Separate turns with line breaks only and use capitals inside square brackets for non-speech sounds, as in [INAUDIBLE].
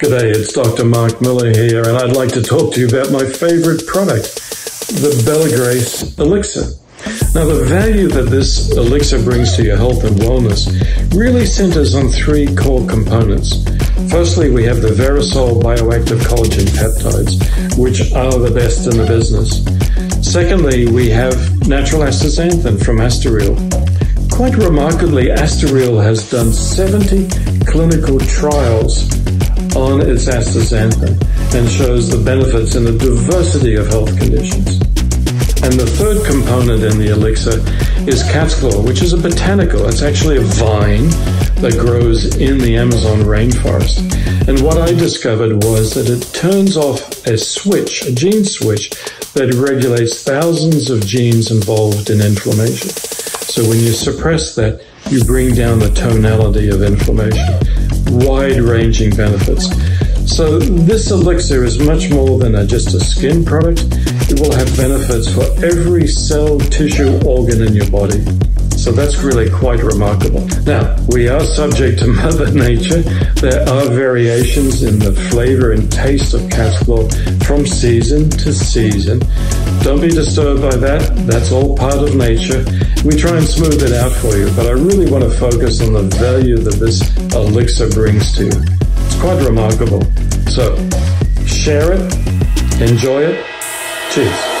G'day, it's Dr. Mark Miller here, and I'd like to talk to you about my favorite product, the Bella Grace Elixir. Now, the value that this elixir brings to your health and wellness really centers on three core components. Firstly, we have the Verisol bioactive collagen peptides, which are the best in the business. Secondly, we have natural astaxanthin from AstaReal. Quite remarkably, AstaReal has done 70 clinical trials on its astaxanthin and shows the benefits in a diversity of health conditions. And the third component in the elixir is cat's claw, which is a botanical. It's actually a vine that grows in the Amazon rainforest. And what I discovered was that it turns off a switch, a gene switch, that regulates thousands of genes involved in inflammation. So when you suppress that, you bring down the tonality of inflammation wide ranging benefits. So this elixir is much more than a, just a skin product. It will have benefits for every cell, tissue, organ in your body. So that's really quite remarkable. Now, we are subject to [LAUGHS] Mother Nature. There are variations in the flavor and taste of cat's claw from season to season. Don't be disturbed by that. That's all part of nature. We try and smooth it out for you, but I really want to focus on the value that this elixir brings to you. It's quite remarkable. So, share it, enjoy it. Cheers.